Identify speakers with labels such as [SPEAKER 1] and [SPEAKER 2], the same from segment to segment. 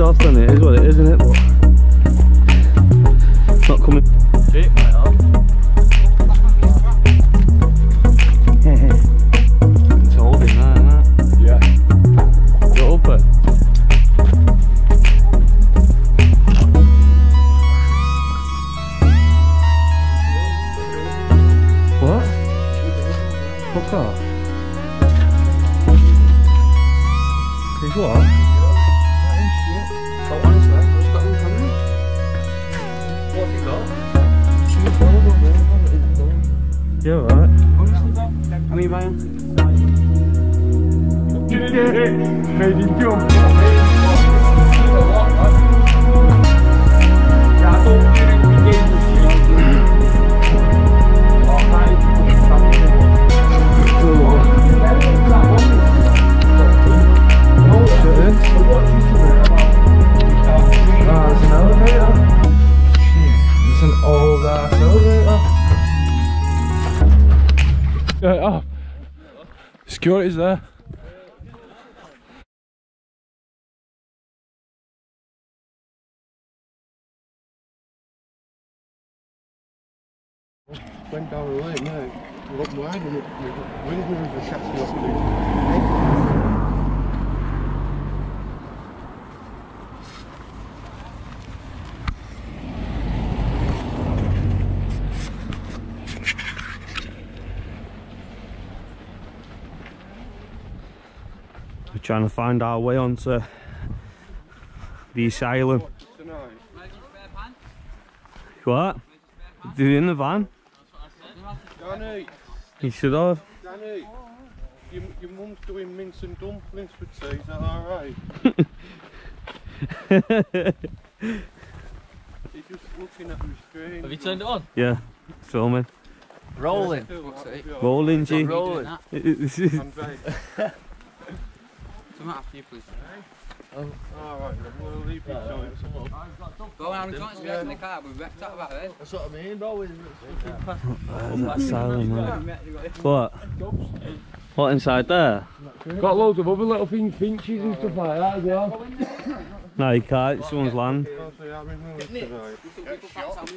[SPEAKER 1] off, then
[SPEAKER 2] went down the lane now, looked wide and it, the wind was the catching up to
[SPEAKER 1] We're trying to find our way onto the asylum. What? Did you in the van?
[SPEAKER 2] Danny,
[SPEAKER 1] You should have.
[SPEAKER 2] Danny, your, your mum's doing mince and dumplings for tea, is that alright? He's just looking at me strange.
[SPEAKER 3] Have you turned it on?
[SPEAKER 1] yeah, filming.
[SPEAKER 3] Rolling.
[SPEAKER 1] Rolling, G.
[SPEAKER 3] Rolling.
[SPEAKER 1] This is-
[SPEAKER 2] I'm very...
[SPEAKER 3] Come after you, please.
[SPEAKER 2] Alright, then we'll leave you to it.
[SPEAKER 3] Go on, I'm trying in the car, we've wrecked out about it.
[SPEAKER 2] That's what I mean, bro.
[SPEAKER 1] Where's that asylum, mate? What? What inside there?
[SPEAKER 4] Got loads of other little things, finches and stuff like that as well.
[SPEAKER 1] No, you can't. It's someone's land.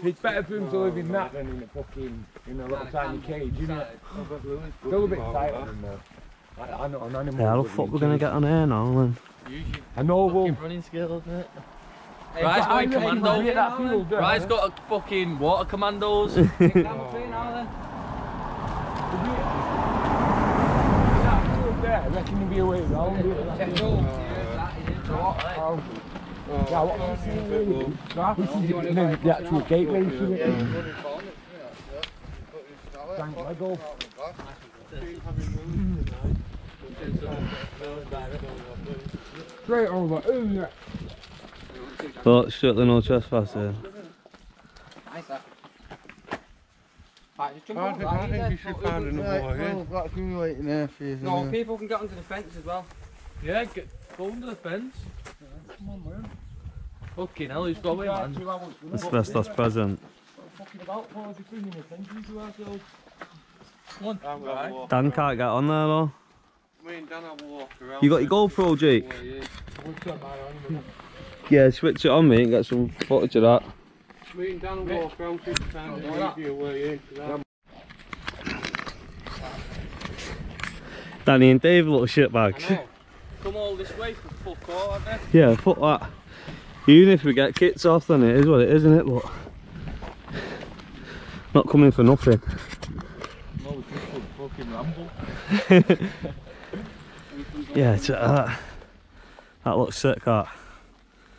[SPEAKER 4] It's better for him to live in oh. that than in a fucking, in a little tiny cage, isn't it? Still a bit tighter than that. I, I know an animal.
[SPEAKER 1] Yeah, how the fuck we're gonna get on here now, then?
[SPEAKER 4] I know one.
[SPEAKER 3] Running skills, isn't it?
[SPEAKER 4] Hey,
[SPEAKER 3] Right,
[SPEAKER 4] but I
[SPEAKER 3] going
[SPEAKER 4] reckon
[SPEAKER 3] commando.
[SPEAKER 4] we get that field, don't
[SPEAKER 3] Right,
[SPEAKER 4] we?
[SPEAKER 3] got a fucking water commandos.
[SPEAKER 4] Oh. That I reckon there'll be a way around it. Oh. Yeah, what am I really? This is no, the actual gateway to it. Thank Lego. Straight over, ooh, yeah.
[SPEAKER 1] But strictly no trespassing.
[SPEAKER 3] Right, just jump
[SPEAKER 2] I think, I think you should find another way in.
[SPEAKER 5] that's me waiting there for you.
[SPEAKER 3] No, people can get onto the fence as well.
[SPEAKER 6] Yeah, get, go under the fence. Fucking hell, who's going, man?
[SPEAKER 1] Asbestos present.
[SPEAKER 4] Fucking about 43 in a century to ourselves.
[SPEAKER 2] I'm gonna walk
[SPEAKER 1] Dan can't get on there though.
[SPEAKER 2] Me and Dan will walk around.
[SPEAKER 1] You got your GoPro, Jake?
[SPEAKER 2] Yeah,
[SPEAKER 1] Yeah, switch it on me and get some footage of that.
[SPEAKER 2] Me and Dan will walk around to find the easier way in. 'cause I'm-
[SPEAKER 1] Danny and Dave, little shitbags.
[SPEAKER 3] Come all this way for fuck all, haven't they?
[SPEAKER 1] Yeah, fuck that. Even if we get kits off, then it is what it is, isn't it? But not coming for nothing.
[SPEAKER 6] No, we just could fucking ramble.
[SPEAKER 1] Yeah, check uh, that. That looks sick, that.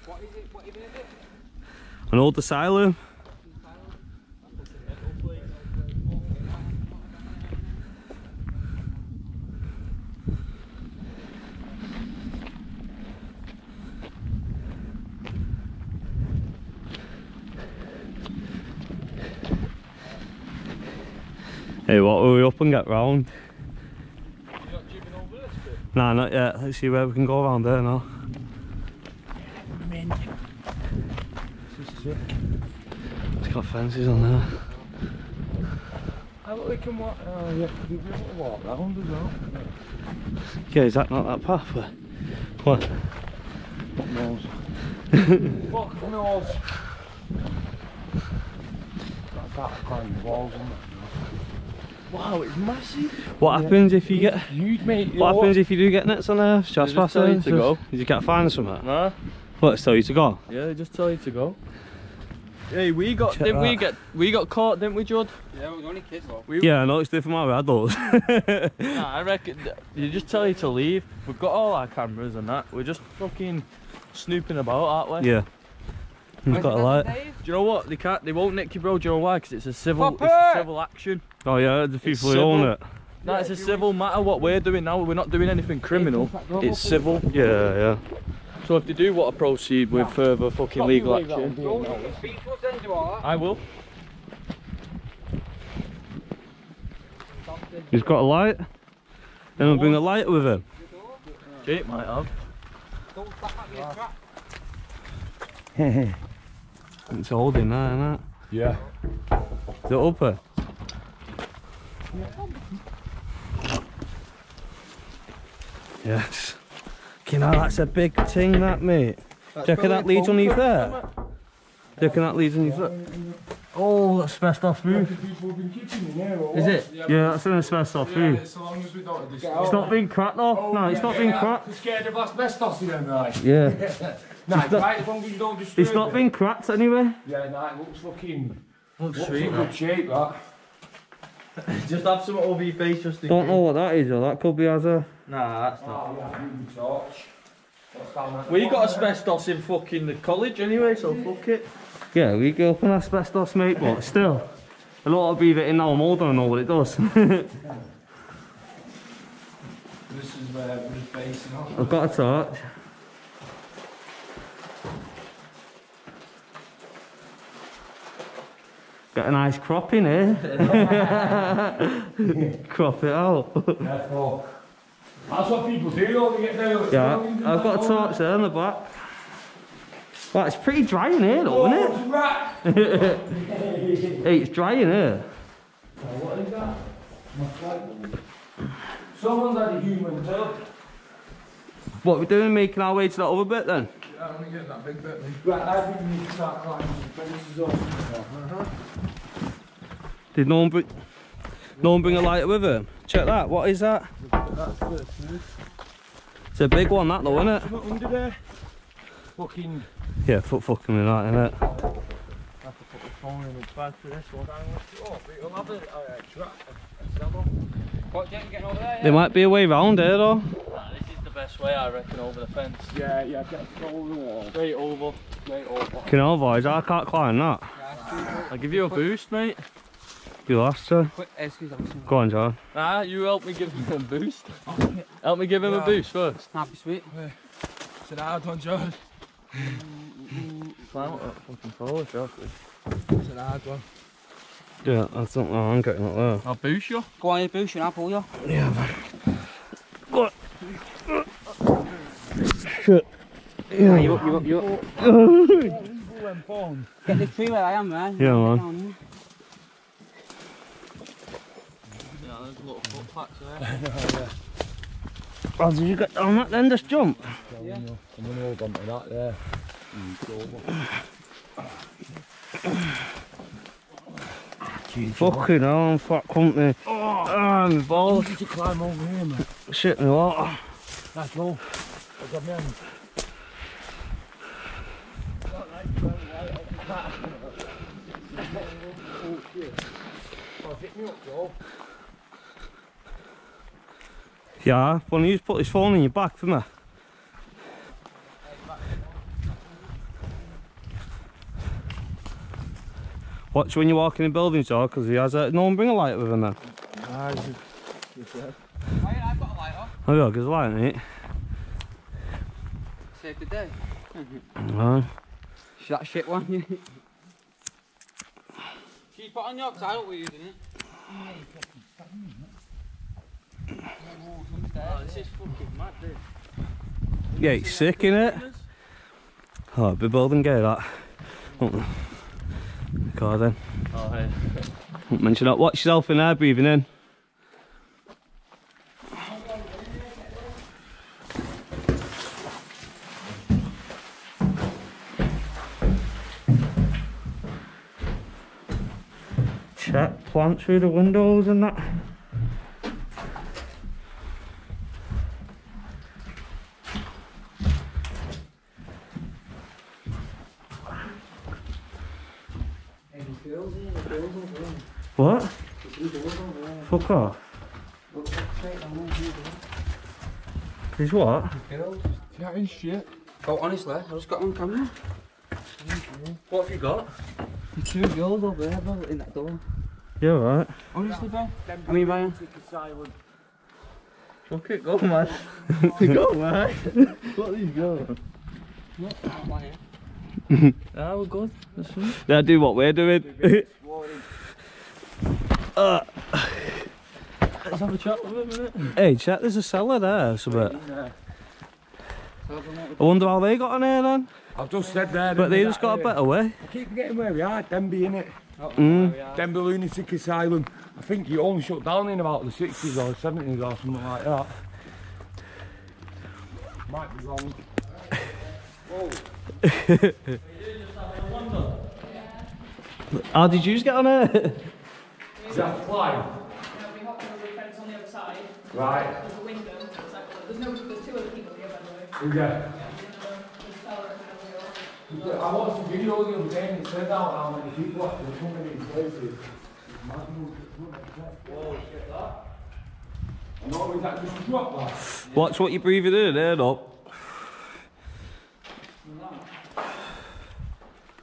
[SPEAKER 3] What is it? What even is it?
[SPEAKER 1] An old asylum. Hey, what will we up and get round? Nah, not yet. Let's see where we can go around there now. It's fences on there.
[SPEAKER 4] I look, we can walk. Oh, yeah, we can do a walk round as well.
[SPEAKER 1] Yeah, is that not that pathway? What?
[SPEAKER 4] Fuck knows. Fuck knows. That, that kind walls, isn't it?
[SPEAKER 6] Wow, it's massive.
[SPEAKER 1] What happens if you get?
[SPEAKER 4] Huge, mate.
[SPEAKER 1] What happens if you do get nets on there?
[SPEAKER 6] just tell you to go.
[SPEAKER 1] Did you get fined something?
[SPEAKER 6] Nah.
[SPEAKER 1] What? Tell you to go?
[SPEAKER 6] Yeah, they just tell you to go. Hey, we got
[SPEAKER 1] Check
[SPEAKER 6] didn't we
[SPEAKER 1] that.
[SPEAKER 6] get we got caught, didn't we, Judd?
[SPEAKER 3] Yeah, we're only kids, though.
[SPEAKER 6] We,
[SPEAKER 1] Yeah, I know it's different my way adults.
[SPEAKER 6] Nah, I reckon th- they just tell you to leave. We've got all our cameras and that. We're just fucking snooping about, aren't we?
[SPEAKER 1] yeah. We've got a light.
[SPEAKER 6] Do you know what? They can't. They won't nick you, bro. Do you know why? Because it's a civil. It's a civil action.
[SPEAKER 1] Oh yeah, the people who own it.
[SPEAKER 6] No, it's a civil matter. What we're doing now, we're not doing anything criminal. It's civil.
[SPEAKER 1] Yeah, yeah.
[SPEAKER 6] So if they do want to proceed with further fucking legal action,
[SPEAKER 3] Speak to us then, do all that.
[SPEAKER 6] I will.
[SPEAKER 1] He's got a light. Then we'll bring a light with him.
[SPEAKER 6] Jake might have.
[SPEAKER 3] Don't that might be a trap.
[SPEAKER 1] It's holding that, isn't it?
[SPEAKER 4] Yeah.
[SPEAKER 1] Is it upper? Yes. You know, that's a big thing, that, mate. Do you reckon that leads underneath there? Do you reckon that leads underneath there?
[SPEAKER 6] Oh, that's asbestos roof.
[SPEAKER 4] People have been keeping in there. or
[SPEAKER 6] Is it?
[SPEAKER 1] Yeah, that's an asbestos roof.
[SPEAKER 2] As long as we don't
[SPEAKER 4] Get
[SPEAKER 1] It's not being cracked though. Oh, no, it's not being cracked.
[SPEAKER 4] You're scared of asbestos then, right?
[SPEAKER 1] Yeah.
[SPEAKER 4] Nah, it's right, as long as you don't disturb
[SPEAKER 1] It's not
[SPEAKER 4] it.
[SPEAKER 1] been cracked anyway.
[SPEAKER 4] Yeah, nah, it looks fucking...
[SPEAKER 6] Looks
[SPEAKER 4] Looks
[SPEAKER 6] sweet.
[SPEAKER 4] in good shape, that.
[SPEAKER 6] Just have some over your face just
[SPEAKER 1] Don't know what that is, or that could be as a.
[SPEAKER 6] Nah, that's not.
[SPEAKER 4] Oh, yeah, moving torch. What's down that
[SPEAKER 6] We got
[SPEAKER 4] corner?
[SPEAKER 6] asbestos in fucking the college anyway, so fuck it.
[SPEAKER 1] Yeah, we go up in asbestos, mate, but still. A lot of breathe it in now, I'm older, I know what it does.
[SPEAKER 4] This is where we're just basing off.
[SPEAKER 1] I've got a torch. Got a nice crop in here. crop it out.
[SPEAKER 4] Therefore, that's what people do though, they get their...
[SPEAKER 1] yeah, I've got a torch there in the back. Well, it's pretty dry in here though, isn't
[SPEAKER 4] Oh, rat!
[SPEAKER 1] it? hey, it's dry in here.
[SPEAKER 4] What is that? Someone's had a human touch.
[SPEAKER 1] What we're doing, making our way to that other bit then?
[SPEAKER 2] Yeah, I'm getting that big bit. mate.
[SPEAKER 4] Right, I think we need to start climbing some fences up.
[SPEAKER 1] Did no one bring, no one bring a lighter with him? Check that, what is that? It's a big one that though, isn't it?
[SPEAKER 4] Something under there. Fucking...
[SPEAKER 1] Yeah, foot fucking with that, innit?
[SPEAKER 6] Phone in the bag for this one.
[SPEAKER 4] Oh, we'll have a, a, trap.
[SPEAKER 3] What, getting over there?
[SPEAKER 1] There might be a way round here though.
[SPEAKER 6] Nah, this is the best way, I reckon, over the fence.
[SPEAKER 4] Yeah, yeah, get over the wall.
[SPEAKER 6] Straight over.
[SPEAKER 4] Straight over.
[SPEAKER 1] You know, boys, I can't climb that.
[SPEAKER 6] I'll give you a boost, mate.
[SPEAKER 1] You lost, sir.
[SPEAKER 3] Quick, excuse.
[SPEAKER 1] Go on, John.
[SPEAKER 6] Ah, you help me give him a boost. help me give him a boost first.
[SPEAKER 3] Happy sweet.
[SPEAKER 2] It's an hard one, John.
[SPEAKER 6] Climb up that fucking pole, sure.
[SPEAKER 2] It's an hard one.
[SPEAKER 1] Yeah, that's not oh, I'm getting up there.
[SPEAKER 6] I'll boost you.
[SPEAKER 3] Go on, you push and I'll pull you.
[SPEAKER 1] Yeah, man. Shit.
[SPEAKER 3] Yeah, you up, you up, you up. Get the tree where I am, man.
[SPEAKER 1] Yeah, man.
[SPEAKER 3] Down here.
[SPEAKER 6] Yeah, there's little foot.
[SPEAKER 1] Oh, did you get on that then, just jump?
[SPEAKER 4] I'm gonna hold on to that there.
[SPEAKER 1] Fucking hell, I'm fat company. Oh, ah, my balls.
[SPEAKER 4] Need to climb over here, man.
[SPEAKER 1] Shit me water.
[SPEAKER 4] Let's go. I've got me hand. Oh, pick me up, Joe.
[SPEAKER 1] Yeah, you just put his phone in your back for me. Watch when you walk in the building, Joe, because he has a. No one bring a light with him then.
[SPEAKER 3] Oh, yeah, I've got a lighter.
[SPEAKER 1] Oh, yeah, there's a light in it.
[SPEAKER 3] Save the day.
[SPEAKER 1] Right.
[SPEAKER 3] That shit one. Keep it on your what we're using it.
[SPEAKER 1] Yeah, it's sick, innit? It? Oh, be building gay that. Oh. God then.
[SPEAKER 6] Oh, hey.
[SPEAKER 1] Won't mention that. Watch yourself in there, breathing in. Check plant through the windows and that. What? Fuck off. Is what?
[SPEAKER 4] Yeah, it's shit.
[SPEAKER 3] Oh, honestly, I just got on camera.
[SPEAKER 6] What have you got?
[SPEAKER 3] The two girls over there, bro, in that door.
[SPEAKER 1] Yeah, right.
[SPEAKER 3] Honestly, bro. I mean, Ryan.
[SPEAKER 6] Fuck it, go man. go man. What these go? Ah, we're good. That's fine.
[SPEAKER 1] They do what we're doing. uh,
[SPEAKER 6] Let's have a chat with him a minute.
[SPEAKER 1] hey, check, there's a cellar there, so but I wonder how they got on here then.
[SPEAKER 4] I've just said there.
[SPEAKER 1] But they
[SPEAKER 4] that
[SPEAKER 1] just got a
[SPEAKER 4] area.
[SPEAKER 1] better way.
[SPEAKER 4] I keep forgetting where we are, Denby, innit?
[SPEAKER 1] Mm.
[SPEAKER 4] Denby Lunatic Asylum. I think you only shut down in about the 60s or 70s or something like that. Might be wrong.
[SPEAKER 1] How did you get on here?
[SPEAKER 4] Is that fly?
[SPEAKER 5] we hopped over the fence on the other side.
[SPEAKER 4] Right.
[SPEAKER 5] There's a window. so like- There's no, there's two other people here, by the way.
[SPEAKER 4] Yeah.
[SPEAKER 5] There's a fella and a girl.
[SPEAKER 4] I watched a video the other day and it said out how many people actually come in these places. I know, is that just a drop like?
[SPEAKER 1] Watch what you're breathing in there, up.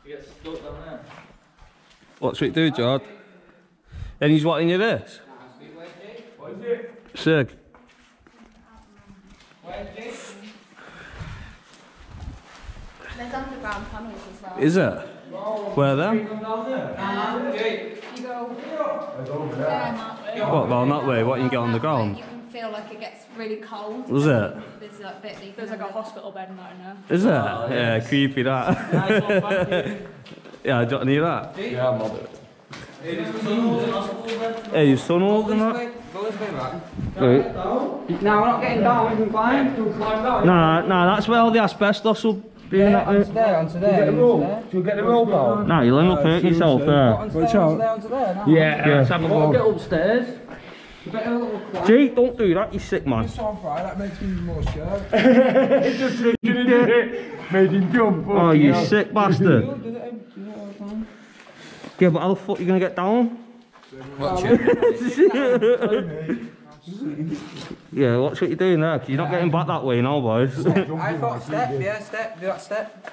[SPEAKER 6] You get stuck down there.
[SPEAKER 1] What's it do, Jord? And he's what in your this?
[SPEAKER 4] What is it?
[SPEAKER 1] Sick.
[SPEAKER 5] There's underground tunnels as well.
[SPEAKER 1] Is it? Where them?
[SPEAKER 4] Come.
[SPEAKER 5] You go down that.
[SPEAKER 1] What, going that way? What, you get on the ground?
[SPEAKER 5] You can feel like it gets really cold.
[SPEAKER 1] Was it?
[SPEAKER 5] There's like, bit, there's like a hospital bed and that in there.
[SPEAKER 1] Is it? Yeah, creepy that.
[SPEAKER 6] Nice one, you.
[SPEAKER 1] yeah, do you need that?
[SPEAKER 4] Yeah, I'm on it.
[SPEAKER 1] Hey, your son old and that?
[SPEAKER 3] Go this way, right?
[SPEAKER 1] Right.
[SPEAKER 3] No, we're not getting down, we can climb.
[SPEAKER 1] Nah, nah, that's where all the asbestos will be in that.
[SPEAKER 3] Onto there, onto there.
[SPEAKER 4] Get the
[SPEAKER 3] onto
[SPEAKER 4] Should we get the rope out?
[SPEAKER 1] Nah, you'll end up hurting yourself there.
[SPEAKER 3] Onto there, onto there, onto there.
[SPEAKER 4] Yeah, let's have a
[SPEAKER 6] I'll
[SPEAKER 4] go.
[SPEAKER 6] get upstairs.
[SPEAKER 3] You better have a little climb.
[SPEAKER 1] Jake, don't do that, you sick man.
[SPEAKER 4] That makes me more sure. Just made him jump.
[SPEAKER 1] Oh, you sick bastard.
[SPEAKER 3] it, do it, do it all the time.
[SPEAKER 1] Yeah, but how the fuck you gonna get down? Watch it. Yeah, watch what you're doing there, 'cause you're not getting back that way now, boys.
[SPEAKER 3] I thought step, yeah, step, do that step.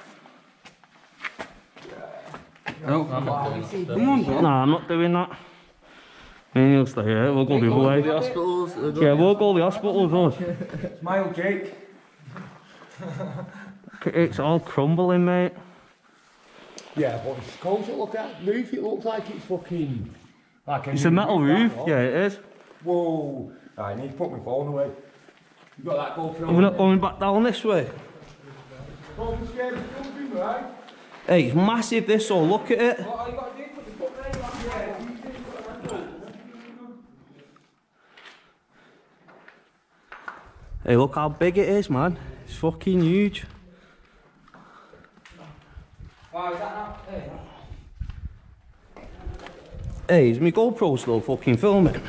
[SPEAKER 3] No, come on, bro.
[SPEAKER 1] nah, I'm not doing that. Me and you'll stay here, we'll go the other
[SPEAKER 6] The
[SPEAKER 1] way.
[SPEAKER 6] hospitals. uh,
[SPEAKER 1] Yeah, we'll go to the hospital with us.
[SPEAKER 4] Smile, Jake.
[SPEAKER 1] It's all crumbling, mate.
[SPEAKER 4] Yeah, but it's cold to look at. Roof, it looks like it's fucking. Like
[SPEAKER 1] It's a metal roof, yeah, it is.
[SPEAKER 4] Whoa. I need to put my phone away. You got that GoPro?
[SPEAKER 1] We're not going back down this way.
[SPEAKER 4] Don't be scared of jumping, right?
[SPEAKER 1] Hey, it's massive this, so look at it.
[SPEAKER 3] What are you got to do? Put your foot there, yeah.
[SPEAKER 1] Hey, look how big it is, man. It's fucking huge.
[SPEAKER 3] Wow, is that now? Hey.
[SPEAKER 1] Hey, is my GoPro still fucking filming?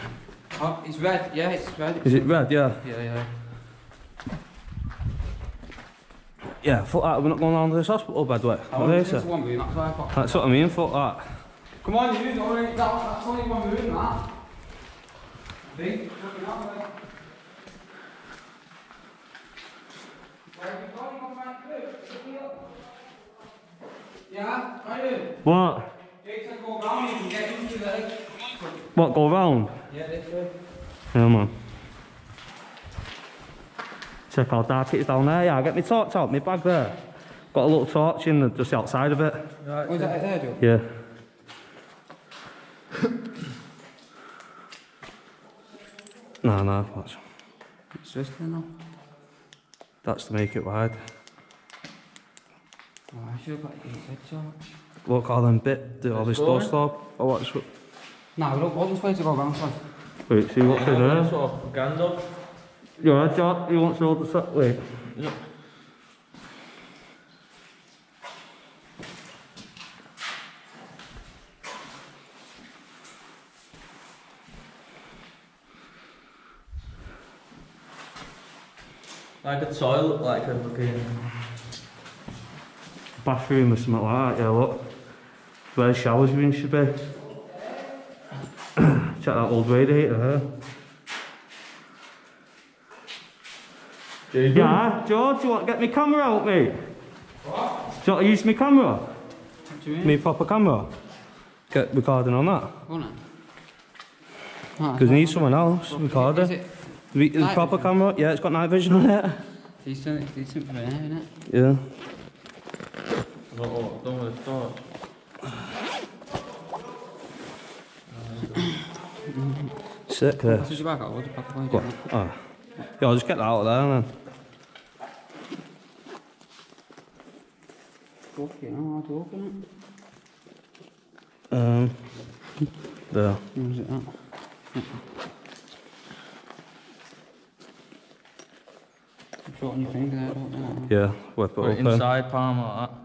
[SPEAKER 3] Oh, it's red, yeah, it's red.
[SPEAKER 1] Is it red? Yeah.
[SPEAKER 3] Yeah, yeah.
[SPEAKER 1] Yeah, fuck that. We're not going down to this hospital bed, wait.
[SPEAKER 3] I want to one room, that's why I thought.
[SPEAKER 1] That's what I mean, fuck that.
[SPEAKER 3] Come on, you, worry, that, that's only one room, that. Big, fucking up, like. Where have you gone? You gone right through? Pick me up. Yeah, right here.
[SPEAKER 1] What?
[SPEAKER 3] Said go round, you can get into.
[SPEAKER 1] What, go round?
[SPEAKER 3] Yeah, this way.
[SPEAKER 1] Yeah, man. Check how dark it is down there. Yeah, I get my torch out, my bag there. Got a little torch in the, just outside of it.
[SPEAKER 3] Oh, is that there, Joe?
[SPEAKER 1] Yeah. nah, nah, that's,
[SPEAKER 3] It's this there now.
[SPEAKER 1] that's to make it wide.
[SPEAKER 3] Oh, I should have got it said so.
[SPEAKER 1] Look, all them bit, the, all this door stop. Oh, what's what?
[SPEAKER 3] Nah, we don't want this way to go round, so.
[SPEAKER 1] Wait, see what's in there?
[SPEAKER 6] Sort of propaganda.
[SPEAKER 1] Yeah, Jack, you want to hold the set? Wait.
[SPEAKER 6] Yeah. Like a toilet, like a fucking.
[SPEAKER 1] Bathroom or something like that, yeah, look. Where the showers room should be. Check that old radiator there. Yeah, George, you want to get my camera out, mate? What? Do you want to use my camera?
[SPEAKER 3] What do you mean?
[SPEAKER 1] Me proper camera? Get recording on that?
[SPEAKER 3] Go on then. Ah,
[SPEAKER 1] Because we need someone else
[SPEAKER 3] Is
[SPEAKER 1] recording.
[SPEAKER 3] it
[SPEAKER 1] The, the proper
[SPEAKER 3] vision?
[SPEAKER 1] camera? Yeah, it's got night vision on it.
[SPEAKER 3] decent? Decent for there, isn't it?
[SPEAKER 1] Yeah.
[SPEAKER 6] Oh, done with the start.
[SPEAKER 1] Sick,
[SPEAKER 3] What's
[SPEAKER 1] this.
[SPEAKER 3] your back out? What's your back out?
[SPEAKER 1] Go on. Oh. Yeah, I'll just get that out of there then.
[SPEAKER 3] Fucking hell, hard to open
[SPEAKER 1] Um, there.
[SPEAKER 3] it. Where's it at? I'm short on your finger there, don't know.
[SPEAKER 1] Yeah, whip it
[SPEAKER 6] Put it
[SPEAKER 1] open.
[SPEAKER 6] inside palm like that.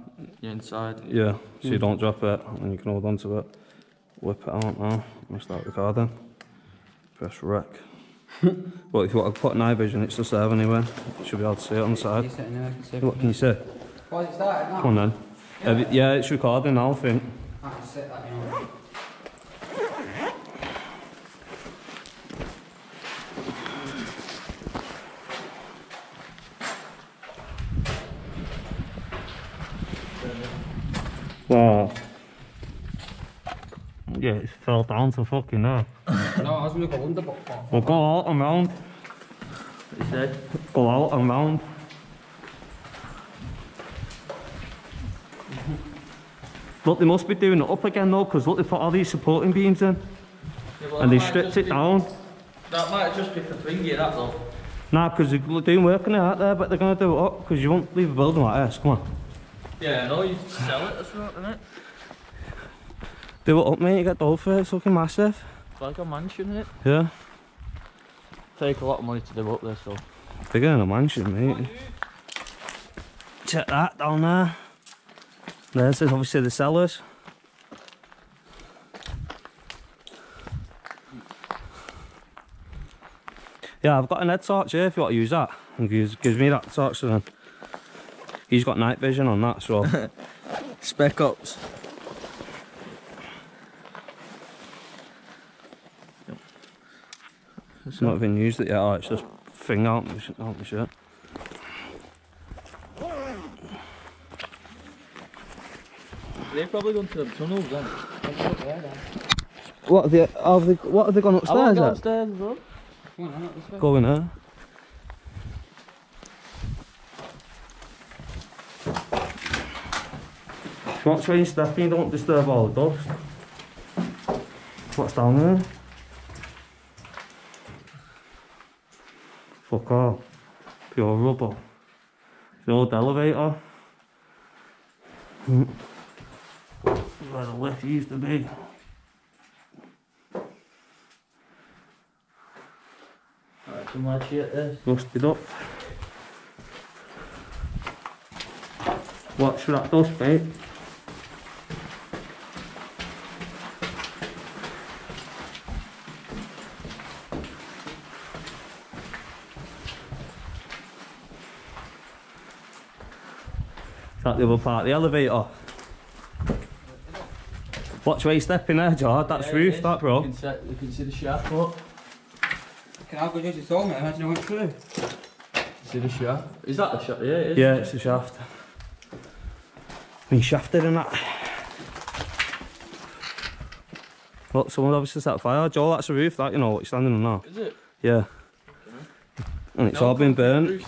[SPEAKER 6] You're inside.
[SPEAKER 1] Yeah, so you don't drop it and you can hold on to it. Whip it out now and start recording. Press rec. well, if you want to put night vision, it's just there anyway. You should be able to see it on the side.
[SPEAKER 3] there, can see.
[SPEAKER 1] What can you see?
[SPEAKER 3] Why is it started now?
[SPEAKER 1] Come on then. Have you- yeah, it's recording now, I think.
[SPEAKER 3] I can sit that, you know.
[SPEAKER 1] Wow. Yeah, it fell down to fucking there.
[SPEAKER 3] No, I was going to go under, but fuck.
[SPEAKER 1] Well, go out and round.
[SPEAKER 6] What you say?
[SPEAKER 1] Go out and round. Look, they must be doing it up again though, because look, they put all oh, these supporting beams in and they stripped it down.
[SPEAKER 6] That might just be for thingy, that though.
[SPEAKER 1] Nah, because they're doing work on it out there, but they're going to do it up, because you won't leave a building like this. Come on.
[SPEAKER 6] Yeah, no, you sell it or something, innit?
[SPEAKER 1] Do it up, mate. You get dough for it. It's looking massive.
[SPEAKER 6] It's like a mansion, innit?
[SPEAKER 1] Yeah.
[SPEAKER 6] Take a lot of money to do up there, so.
[SPEAKER 1] Bigger than a mansion, mate. Check that down there. There's obviously the cellars. Yeah, I've got an head torch here if you want to use that. And gives, gives me that torch then. He's got night vision on that, so
[SPEAKER 6] Spec Ops.
[SPEAKER 1] it's not even used it yet. Oh, it's just thing out my, sh- out my shirt.
[SPEAKER 6] They've probably gone to the tunnels then.
[SPEAKER 1] What have they, have they, what have they gone
[SPEAKER 6] I
[SPEAKER 1] upstairs?
[SPEAKER 6] want to go upstairs as well.
[SPEAKER 3] Come on, then, up this way.
[SPEAKER 1] Go in there. Watch where you're stepping, don't disturb all the dust. What's down there? Fuck all. Pure rubber. The old elevator. Hmm. Where the lift used to be.
[SPEAKER 6] Alright, some more shit this.
[SPEAKER 1] Rusted up. Watch for that dust, mate. Is that the other part the elevator? Watch where you step in there, George. That's
[SPEAKER 6] Yeah,
[SPEAKER 1] roof,
[SPEAKER 6] is.
[SPEAKER 1] that, bro.
[SPEAKER 6] You can, set, you can see the shaft, look.
[SPEAKER 3] Can I go just told me? Imagine I went through.
[SPEAKER 6] See the shaft? Is that the shaft? Yeah, it is.
[SPEAKER 1] Yeah, it's the shaft. Been shafted in that. Look, someone obviously set fire. Joel, that's the roof, that, you know, what you're standing on now.
[SPEAKER 6] Is it?
[SPEAKER 1] Yeah. And it's all been burnt.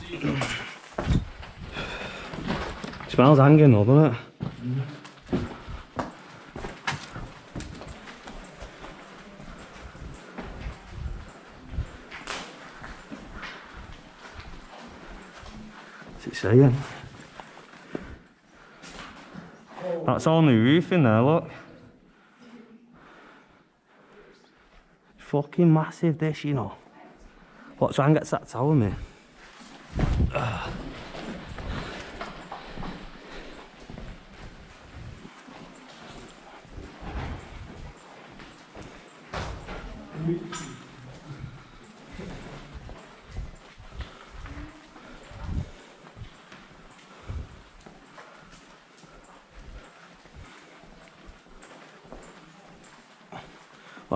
[SPEAKER 1] Smells hanging though, doesn't it? What's it saying? That's all new roof in there, look. fucking massive, this, you know. What, try and get to that tower, mate?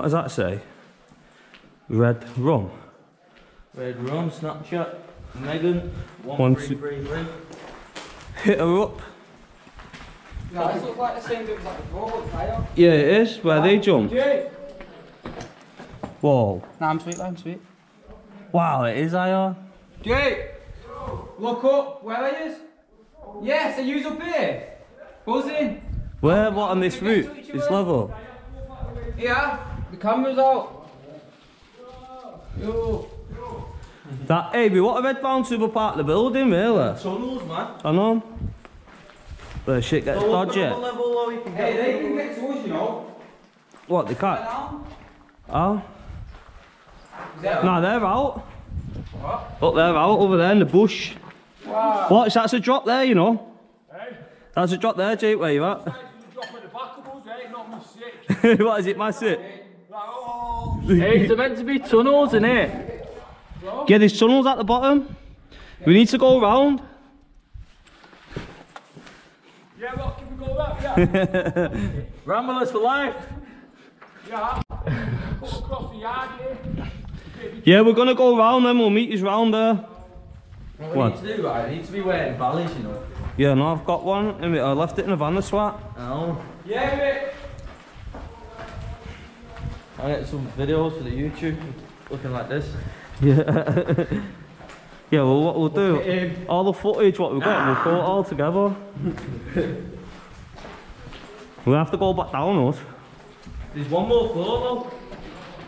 [SPEAKER 1] Does that say? Red rum.
[SPEAKER 6] Red Rum, Snapchat, Megan,
[SPEAKER 1] One, two-
[SPEAKER 6] 1333.
[SPEAKER 1] Hit her up.
[SPEAKER 3] Yeah, this looks like the same bit as like the floor, fire.
[SPEAKER 1] Yeah, it is. Where they jump.
[SPEAKER 3] Jake!
[SPEAKER 1] Whoa.
[SPEAKER 3] Nah, I'm sweet, I'm sweet.
[SPEAKER 1] Wow, it is IR.
[SPEAKER 3] Jake! Look up, where are you? Yes, I use up here. Buzz in.
[SPEAKER 1] Where? What on this route? This level?
[SPEAKER 3] Yeah, the camera's out. Yo.
[SPEAKER 1] That, hey, we want a red bounce over part of the building, really.
[SPEAKER 6] Tunnels, man.
[SPEAKER 1] I know. The shit gets
[SPEAKER 6] Go up
[SPEAKER 1] dodgy.
[SPEAKER 6] level though,
[SPEAKER 3] Hey, they can get to us, you know.
[SPEAKER 1] What, they can't? Oh?
[SPEAKER 3] Is that
[SPEAKER 1] No, they're out.
[SPEAKER 3] What?
[SPEAKER 1] Look, they're out over there in the bush.
[SPEAKER 3] Wow.
[SPEAKER 1] What? That's a drop there, you know.
[SPEAKER 4] Hey,
[SPEAKER 1] That's a drop there, Jake, where you at?
[SPEAKER 4] you drop at the back of us, eh? Not me sick.
[SPEAKER 1] what is it,
[SPEAKER 4] my sit?
[SPEAKER 6] Hey, they're meant to be tunnels, innit?
[SPEAKER 1] Yeah, there's tunnels at the bottom. We need to go around.
[SPEAKER 4] yeah, what can we go that? Yeah,
[SPEAKER 6] Ramblers for life.
[SPEAKER 4] yeah. Come across the yard here.
[SPEAKER 1] Yeah, we're gonna go around then, we'll meet you round there.
[SPEAKER 6] What
[SPEAKER 1] What?
[SPEAKER 6] we need to do, right? We need to be wearing valleys, you know.
[SPEAKER 1] Yeah, no, I've got one. I left it in the van, the swat.
[SPEAKER 6] Oh.
[SPEAKER 3] Yeah, mate.
[SPEAKER 6] I'll get some videos for the YouTube looking like this.
[SPEAKER 1] Yeah. yeah, well, what we'll do, all the footage, what we've got, we'll put it all together. we'll have to go back down us.
[SPEAKER 6] There's one more floor though,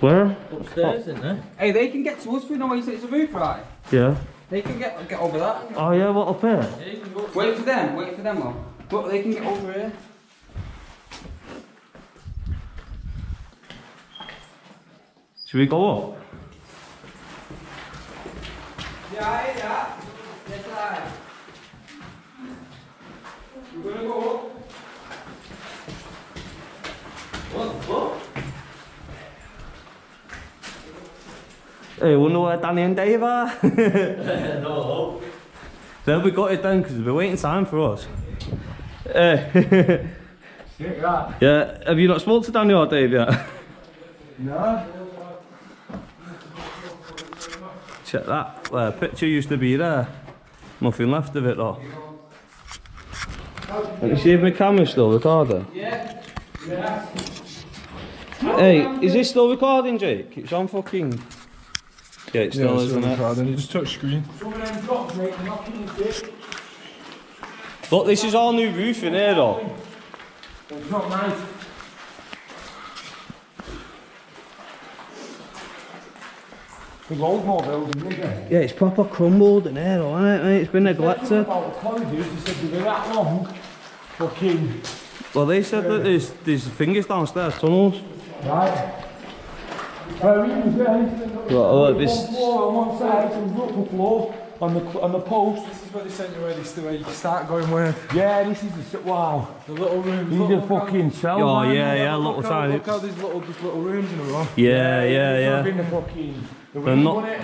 [SPEAKER 1] Where?
[SPEAKER 6] upstairs, isn't there?
[SPEAKER 3] Hey, they can get to us through no way it's a roof, right?
[SPEAKER 1] Yeah.
[SPEAKER 3] They can get get over that.
[SPEAKER 1] Oh, yeah, what up here?
[SPEAKER 6] Yeah, you can go
[SPEAKER 3] Wait for them, wait for them, though. But they can get over here.
[SPEAKER 1] Should we go up?
[SPEAKER 3] Yeah, that. Yes, I. We're gonna go up.
[SPEAKER 6] What the fuck?
[SPEAKER 1] Hey, wonder where Danny and Dave are?
[SPEAKER 6] no.
[SPEAKER 1] They'll be got it done because they're waiting time for us.
[SPEAKER 4] That.
[SPEAKER 1] yeah, have you not spoken to Danny or Dave yet?
[SPEAKER 4] No.
[SPEAKER 1] Check that. Uh, picture used to be there. Nothing left of it though. Let me see if my camera's still recording.
[SPEAKER 3] Yeah.
[SPEAKER 1] Hey, is this still recording, Jake? It's on fucking. Yeah, it's still is, isn't it?
[SPEAKER 2] Then you just touch screen.
[SPEAKER 4] Some of them drops, mate, they're knocking you sick.
[SPEAKER 1] Look, this is all new roof in here though.
[SPEAKER 4] It's not nice. Big old more building, isn't it?
[SPEAKER 1] Yeah, it's proper crumbled in here though, isn't it, mate? It's been neglected.
[SPEAKER 4] About the corridors, they said they were that long. Fucking.
[SPEAKER 1] Well, they said that there's, there's fingers downstairs, tunnels.
[SPEAKER 4] Right. Well, we was there.
[SPEAKER 1] Well, look,
[SPEAKER 4] One
[SPEAKER 1] this.
[SPEAKER 4] floor on one side, and the upper floor on the on the post.
[SPEAKER 2] This is where they sent you where, they, where you can start going where
[SPEAKER 4] Yeah, this is the s- wow.
[SPEAKER 2] the little rooms.
[SPEAKER 4] These
[SPEAKER 2] look,
[SPEAKER 4] are
[SPEAKER 2] look how-
[SPEAKER 4] fucking cells.
[SPEAKER 1] Oh,
[SPEAKER 4] man.
[SPEAKER 1] yeah, yeah,
[SPEAKER 2] look
[SPEAKER 1] little
[SPEAKER 2] how-
[SPEAKER 1] tiny.
[SPEAKER 2] Look how these little, these little rooms in a row.
[SPEAKER 1] Yeah, yeah,
[SPEAKER 4] They've
[SPEAKER 1] yeah.
[SPEAKER 4] been the fucking. The
[SPEAKER 1] They're not-
[SPEAKER 4] wasn't it?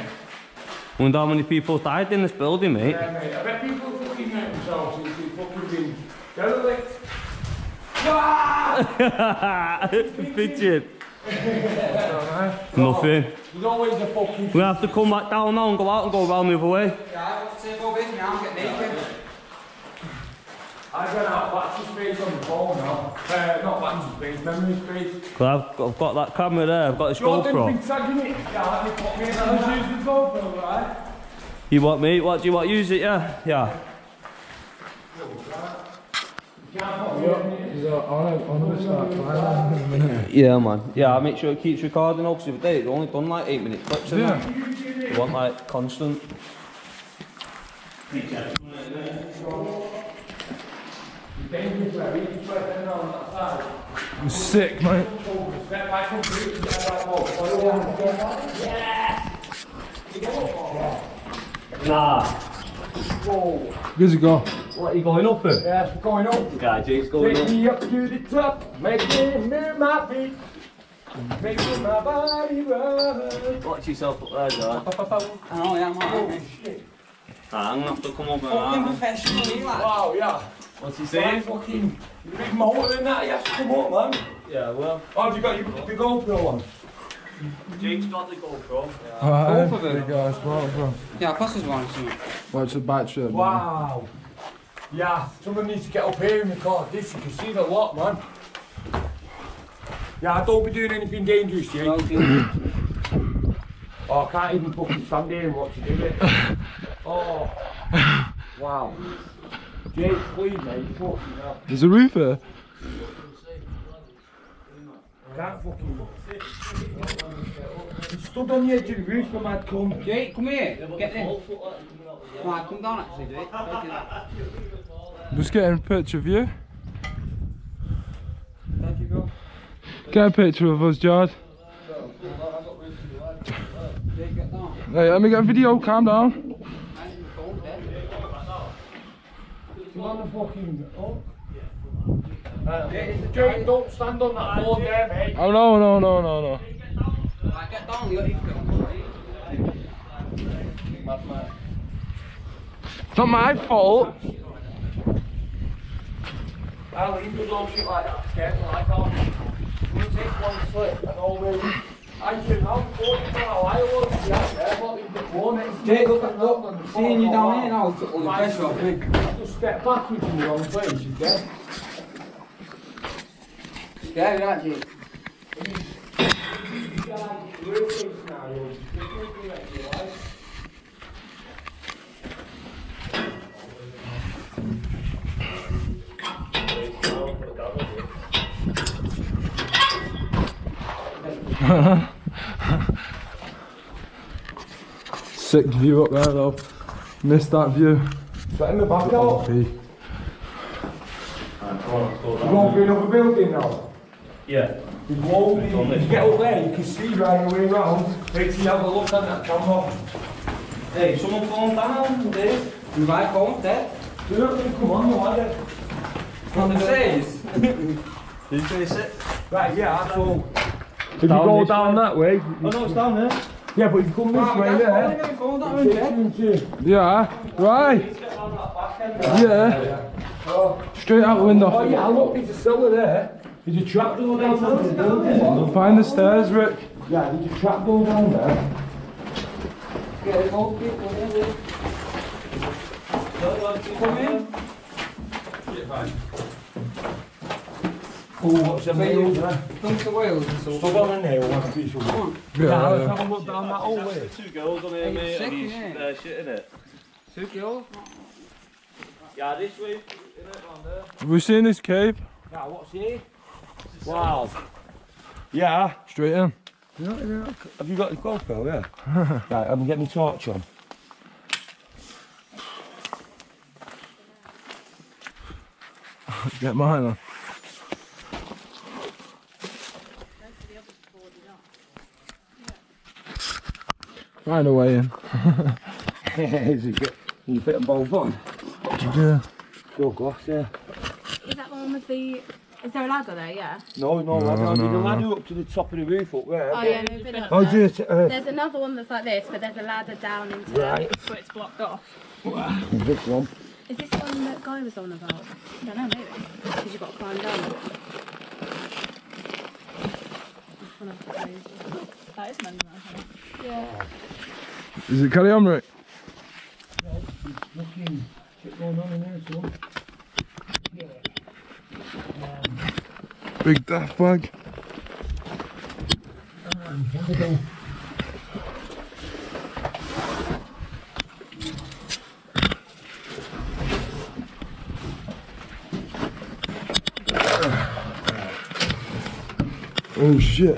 [SPEAKER 1] Wonder how many people died in this building, mate.
[SPEAKER 4] Yeah, mate. I bet people fucking hurt themselves since they fucking been derelict.
[SPEAKER 1] Pigeon. Nothing.
[SPEAKER 4] There's always a fucking.
[SPEAKER 1] We have to come back down now and go out and go around the other way.
[SPEAKER 3] Yeah, what's it over here now? Get naked.
[SPEAKER 4] I got out battery space on the phone now. Uh, not battery space, memory space.
[SPEAKER 1] Cause I've got, I've got that camera there, I've got this
[SPEAKER 4] Jordan's
[SPEAKER 1] GoPro.
[SPEAKER 4] been tagging it. Yeah, let me put me in. I'll use the GoPro, right?
[SPEAKER 1] You want me? What do you want? Use it, yeah? Yeah. Yeah, man. Yeah, I'll make sure it keeps recording now, because if it did, it's only done like 8 minute clips in
[SPEAKER 2] Yeah.
[SPEAKER 1] there. You want like constant.
[SPEAKER 4] dangerous where he just went down on that side.
[SPEAKER 7] It was sick, mate.
[SPEAKER 4] Step back completely, get that ball. Follow on, get that. Yes! Nah. Whoa.
[SPEAKER 7] Where's it go?
[SPEAKER 4] What, are you going up it? Yes, we're going up.
[SPEAKER 1] Yeah, Jake's going
[SPEAKER 4] Take
[SPEAKER 1] up.
[SPEAKER 4] me up to the top, make me move my feet. Making my body run.
[SPEAKER 1] Watch yourself up there, John.
[SPEAKER 3] I know, yeah, I'm alright.
[SPEAKER 1] Ah, I'm gonna have to come up and
[SPEAKER 3] Fucking professional, you like.
[SPEAKER 4] Wow, yeah.
[SPEAKER 1] What's he
[SPEAKER 4] Say
[SPEAKER 1] saying?
[SPEAKER 4] fucking big motor in that, you have to come up, man.
[SPEAKER 1] Yeah, well,
[SPEAKER 4] Oh, have you got your big GoPro on?
[SPEAKER 1] Jake's got the GoPro.
[SPEAKER 7] Alright, uh,
[SPEAKER 3] Both of them.
[SPEAKER 7] there you go, it's well.
[SPEAKER 3] Yeah, of course there's one, isn't it?
[SPEAKER 7] Watch the battery. man.
[SPEAKER 4] Wow. Yeah, someone needs to get up here and record this. You can see the lot, man. Yeah, I don't be doing anything dangerous, Jake.
[SPEAKER 3] Well, dude.
[SPEAKER 4] Oh, I can't even fucking stand here and watch you do it. Oh. Wow. Jake, please, mate. Fucking hell.
[SPEAKER 7] There's a roof here.
[SPEAKER 4] Can't fucking. You stood on the edge of the roof when I'd come.
[SPEAKER 3] Jake, come here. Get in. Right, come down actually, Jake. Don't do.
[SPEAKER 7] Just getting a picture of you.
[SPEAKER 3] Thank you, bro.
[SPEAKER 7] Get a picture of us, Jard.
[SPEAKER 3] Jake, get down.
[SPEAKER 7] Hey, let me get a video, calm down.
[SPEAKER 3] I didn't phone dead.
[SPEAKER 4] You on the fucking. Oh. Uh, Jake, don't stand on that board there, mate.
[SPEAKER 7] Oh no, no, no, no, no.
[SPEAKER 3] Right, get down. You got to get on.
[SPEAKER 7] It's not my fault.
[SPEAKER 4] I'll leave you don't shit like that. Careful, I can't. You take one slip and always. I can help for you now. I was yeah, careful. Leave the phone to
[SPEAKER 3] Jake,
[SPEAKER 4] you.
[SPEAKER 3] look at look. Seeing you down here now, took all the pressure off me.
[SPEAKER 4] Just step backwards in the wrong place, you get?
[SPEAKER 3] Scary, that, Jake.
[SPEAKER 7] Sick view up there though. Missed that view.
[SPEAKER 4] In the back out.
[SPEAKER 7] Hey.
[SPEAKER 4] You won't be another building now.
[SPEAKER 1] Yeah.
[SPEAKER 4] You won't be. You get up there, you can see right the way round. Wait till you have a look at that camera.
[SPEAKER 3] Hey, someone phone down, Dave. You right phone dead?
[SPEAKER 4] They're not going come on, no, are they?
[SPEAKER 3] On the face.
[SPEAKER 1] Did you say it?
[SPEAKER 4] Right, yeah, so. If you go down that way.
[SPEAKER 1] Oh no, it's down there.
[SPEAKER 4] Yeah, but you come this way there.
[SPEAKER 3] Down.
[SPEAKER 7] Yeah, right. Yeah. Straight out the window.
[SPEAKER 4] Oh yeah, look, there's a cellar there. There's a trapdoor down there.
[SPEAKER 7] Find the stairs, Rick.
[SPEAKER 4] Yeah, there's a trapdoor down there.
[SPEAKER 3] Get it, get it, Come in.
[SPEAKER 4] Oh, what's the there?
[SPEAKER 3] Come to Wales and so.
[SPEAKER 4] Stop on a nail, one piece of wood.
[SPEAKER 7] Yeah,
[SPEAKER 4] Yeah,
[SPEAKER 7] yeah.
[SPEAKER 4] have a look down that whole way.
[SPEAKER 1] Two girls on here, mate,
[SPEAKER 3] sick,
[SPEAKER 1] and he's uh, shitting it.
[SPEAKER 3] Two kills.
[SPEAKER 1] Yeah, this way, innit, there.
[SPEAKER 7] Have we seen this cave?
[SPEAKER 4] Yeah, what's here? Wow. Yeah.
[SPEAKER 7] Straight in.
[SPEAKER 4] Have you got the GoPro? Yeah. right, I'm getting my torch on.
[SPEAKER 7] Get mine on. Find a way in.
[SPEAKER 4] Is it good? You fit them both on?
[SPEAKER 7] Yeah.
[SPEAKER 4] Sure, glass, yeah.
[SPEAKER 5] Is that one with the? Is there a ladder there? Yeah.
[SPEAKER 4] No, no,
[SPEAKER 7] No,
[SPEAKER 4] I don't
[SPEAKER 7] no,
[SPEAKER 4] need a
[SPEAKER 7] no.
[SPEAKER 4] ladder up to the top of the roof up there.
[SPEAKER 5] Oh yeah, no, been up
[SPEAKER 4] Oh,
[SPEAKER 5] there.
[SPEAKER 4] is it? Uh,
[SPEAKER 5] There's another one that's like this, but there's a ladder down into
[SPEAKER 4] Right.
[SPEAKER 5] it, so it's blocked off.
[SPEAKER 4] this one.
[SPEAKER 5] Is this the one that Guy was on about? I don't know, maybe. Because you've got to climb down. It. It's one of those.
[SPEAKER 8] That is mental, I.
[SPEAKER 5] Yeah.
[SPEAKER 7] Is it carry on, Rick?
[SPEAKER 4] Looking, shit going on in there, so.
[SPEAKER 7] Big daft bag. Oh shit.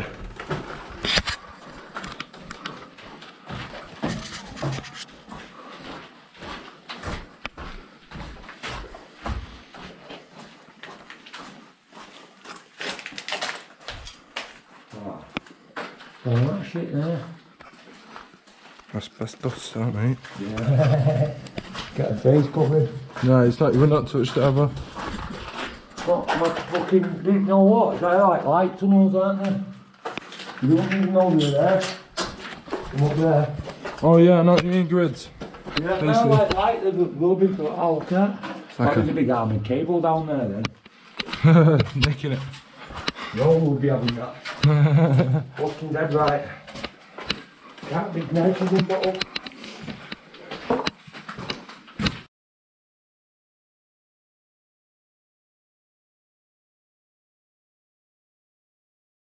[SPEAKER 4] Oh, that shit there.
[SPEAKER 7] Asbestos, that mate.
[SPEAKER 4] Get a face covered.
[SPEAKER 7] No, it's not, you've not touched it ever.
[SPEAKER 4] What, my fucking, didn't know what, they're like light tunnels, aren't they? You don't even know you're there. Come up there.
[SPEAKER 7] Oh yeah, I know what you mean, grids.
[SPEAKER 4] Yeah,
[SPEAKER 7] Basically.
[SPEAKER 4] they're like light, they're rubbish, but I'll look at.
[SPEAKER 7] like
[SPEAKER 4] Like
[SPEAKER 7] a-
[SPEAKER 4] a big army cable down there then.
[SPEAKER 7] Nicking it.
[SPEAKER 4] No we'll be having that. Fucking dead right. Can't be nice of them bottle.